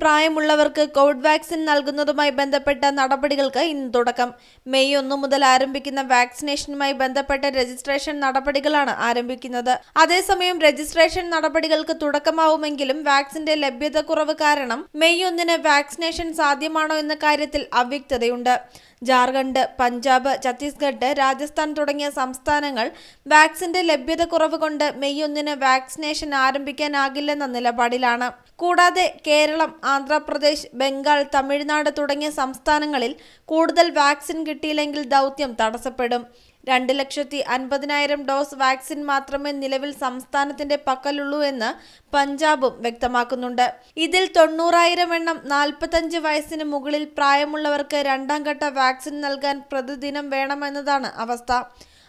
പ്രായമുള്ളവർക്ക് Covid vaccine നൽകുന്നതുമായി ബന്ധപ്പെട്ട നടപടികൾക്ക് ഇന്ന് തുടക്കം. മെയ് ഒന്ന് മുതൽ ആരംഭിക്കുന്ന വാക്സിനേഷനുമായി ബന്ധപ്പെട്ട രജിസ്ട്രേഷൻ നടപടികളാണ് ആരംഭിക്കുന്നത്. അതേസമയം രജിസ്ട്രേഷൻ നടപടികൾക്ക് തുടക്കമാവുമെങ്കിലും വാക്സിന്റെ ലഭ്യതക്കുറവ് കാരണം മെയ് ഒന്നിന് വാക്സിനേഷൻ സാധ്യമാണോ എന്ന കാര്യത്തിൽ അവ്യക്തതയുണ്ട്. ജാർഖണ്ഡ് പഞ്ചാബ് ഛത്തീസ്ഗഡ് രാജസ്ഥാൻ തുടങ്ങിയ സംസ്ഥാനങ്ങൾ വാക്സിന്റെ ലഭ്യത കുറവ് കൊണ്ട് മെയ് ഒന്നിന് വാക്സിനേഷൻ ആരംഭിക്കാനാകില്ലെന്ന നിലപാടിലാണ്. കൂടാതെ കേരളം ആന്ധ്രാപ്രദേശ് ബംഗാൾ തമിഴ്നാട് തുടങ്ങിയ സംസ്ഥാനങ്ങളിൽ കൂടുതൽ വാക്സിൻ കിട്ടിയില്ലെങ്കിൽ ദൗത്യം തടസ്സപ്പെടും. രണ്ട് ലക്ഷത്തി അൻപതിനായിരം ഡോസ് വാക്സിൻ മാത്രമേ നിലവിൽ സംസ്ഥാനത്തിന്റെ പക്കലുള്ളൂ എന്ന് പഞ്ചാബും വ്യക്തമാക്കുന്നുണ്ട്. ഇതിൽ തൊണ്ണൂറായിരം എണ്ണം നാൽപ്പത്തഞ്ച് വയസ്സിന് മുകളിൽ പ്രായമുള്ളവർക്ക് രണ്ടാം ഘട്ട വാക്സിൻ നൽകാൻ പ്രതിദിനം വേണമെന്നതാണ് അവസ്ഥ.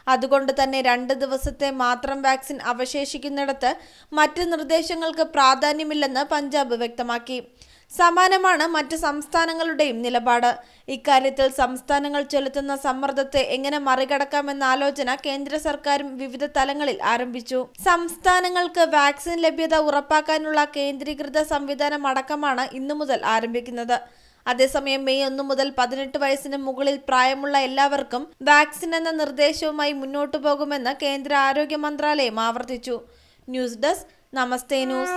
അതുകൊണ്ട് തന്നെ രണ്ട് ദിവസത്തെ മാത്രം വാക്സിൻ അവശേഷിക്കുന്നിടത്ത് മറ്റ് നിർദ്ദേശങ്ങൾക്ക് പ്രാധാന്യമില്ലെന്ന് പഞ്ചാബ് വ്യക്തമാക്കി. സമാനമാണ് മറ്റ് സംസ്ഥാനങ്ങളുടെയും നിലപാട്. ഇക്കാര്യത്തിൽ സംസ്ഥാനങ്ങൾ ചെലുത്തുന്ന സമ്മർദ്ദത്തെ എങ്ങനെ മറികടക്കാമെന്ന ആലോചന കേന്ദ്ര സർക്കാരും വിവിധ തലങ്ങളിൽ ആരംഭിച്ചു. സംസ്ഥാനങ്ങൾക്ക് വാക്സിൻ ലഭ്യത ഉറപ്പാക്കാനുള്ള കേന്ദ്രീകൃത സംവിധാനം അടക്കമാണ് ഇന്നു മുതൽ ആരംഭിക്കുന്നത്. അതേസമയം മെയ് ഒന്ന് മുതൽ പതിനെട്ട് വയസ്സിന് മുകളിൽ പ്രായമുള്ള എല്ലാവർക്കും വാക്സിൻ എന്ന നിർദ്ദേശവുമായി മുന്നോട്ടു പോകുമെന്ന് കേന്ദ്ര ആരോഗ്യ മന്ത്രാലയം ആവർത്തിച്ചു. News desk Namaste news.